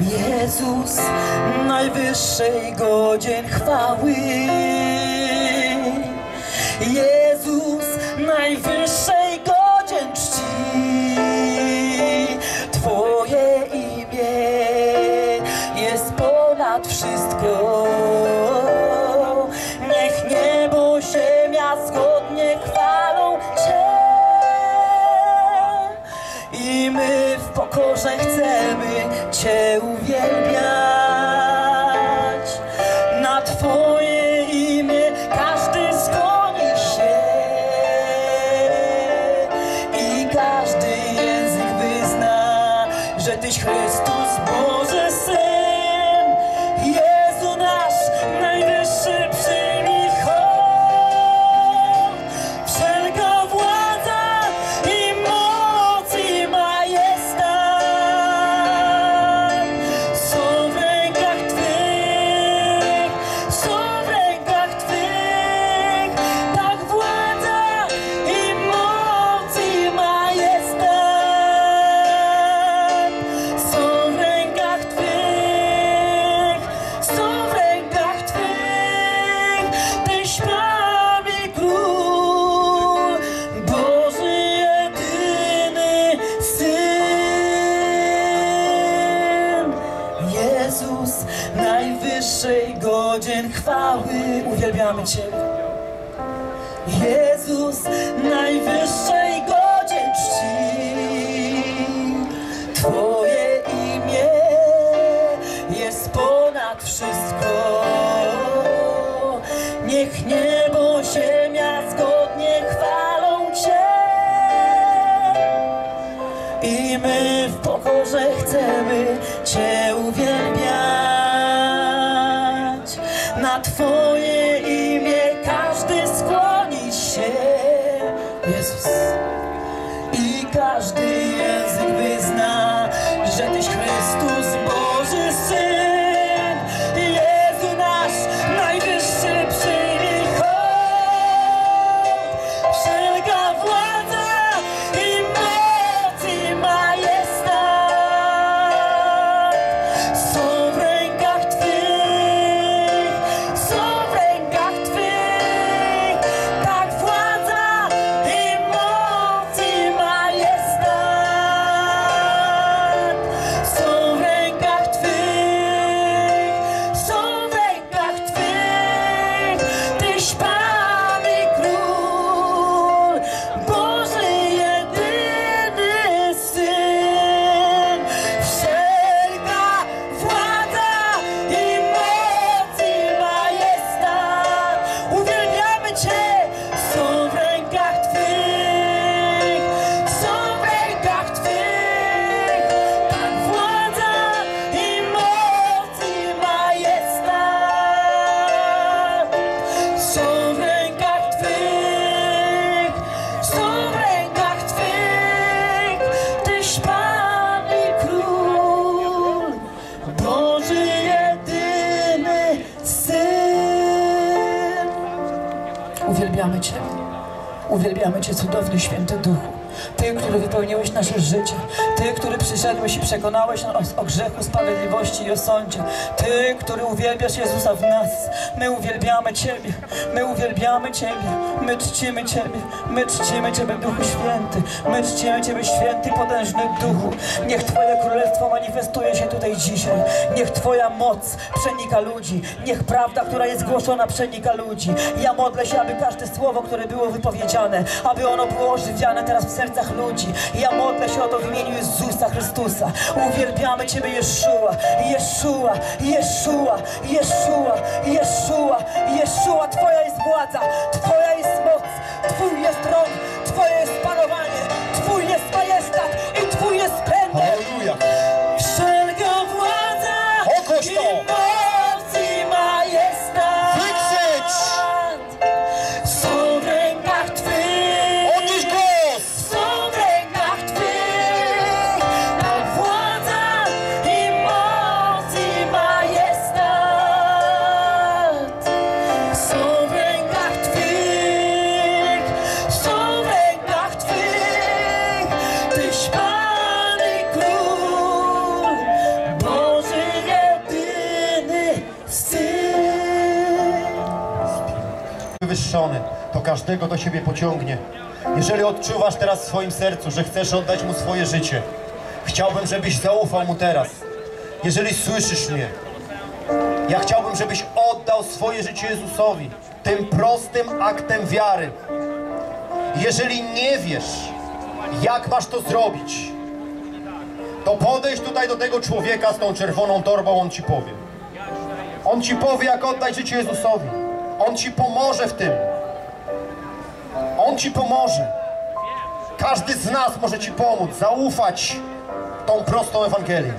Jezus najwyższej godzien chwały. Jezus najwyższej Twoje imię każdy skłoni się i każdy język wyzna, że Tyś Chrystus Boży Syn. Chwały, uwielbiamy Ciebie. Jezus I każdy Uwielbiamy Cię. Uwielbiamy Cię, cudowny święty Duchu. Ty, który wypełniłeś nasze życie. Ty, który przyszedłeś i przekonałeś nas o grzechu, sprawiedliwości i o sądzie. Ty, który uwielbiasz Jezusa w nas. My uwielbiamy Ciebie. My uwielbiamy Ciebie. My czcimy Ciebie. My czcimy Ciebie, Duchu Święty. My czcimy Ciebie, Święty, potężny Duchu. Niech Twoje Królestwo manifestuje się tutaj dzisiaj. Niech Twoja moc przenika ludzi. Niech prawda, która jest głoszona, przenika ludzi. Ja modlę się, aby każde słowo, które było wypowiedziane, aby ono było ożywiane teraz w sercach ludzi. Ja modlę się o to w imieniu Jezusa Chrystusa. Uwielbiamy Ciebie, Jeszua, Jeszua, Jeszua, Jeszua, Jeszua, Jeszua. Twoja jest władza, Twoja wywyższony, to każdego do siebie pociągnie. Jeżeli odczuwasz teraz w swoim sercu, że chcesz oddać Mu swoje życie, chciałbym, żebyś zaufał Mu teraz. Jeżeli słyszysz mnie, ja chciałbym, żebyś oddał swoje życie Jezusowi tym prostym aktem wiary. Jeżeli nie wiesz, jak masz to zrobić, to podejdź tutaj do tego człowieka z tą czerwoną torbą, on ci powie. On ci powie, jak oddać życie Jezusowi. On ci pomoże w tym. On ci pomoże. Każdy z nas może ci pomóc, zaufać tą prostą Ewangelię.